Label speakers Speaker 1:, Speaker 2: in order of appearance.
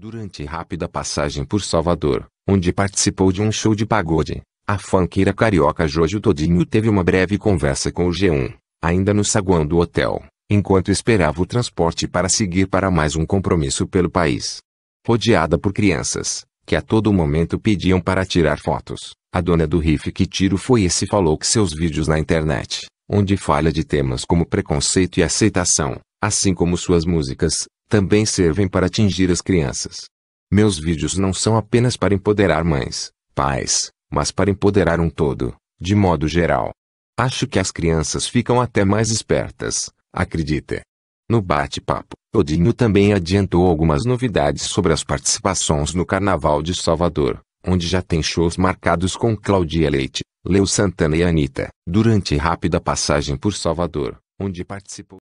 Speaker 1: Durante rápida passagem por Salvador, onde participou de um show de pagode, a funkeira carioca Jojo Todinho teve uma breve conversa com o G1, ainda no saguão do hotel, enquanto esperava o transporte para seguir para mais um compromisso pelo país. Rodeada por crianças, que a todo momento pediam para tirar fotos, a dona do riff Que Tiro Foi Esse falou que seus vídeos na internet, onde fala de temas como preconceito e aceitação, assim como suas músicas, também servem para atingir as crianças. Meus vídeos não são apenas para empoderar mães, pais, mas para empoderar um todo, de modo geral. Acho que as crianças ficam até mais espertas, acredite. No bate-papo, Odinho também adiantou algumas novidades sobre as participações no Carnaval de Salvador, onde já tem shows marcados com Claudia Leite, Leo Santana e Anitta, durante rápida passagem por Salvador, onde participou.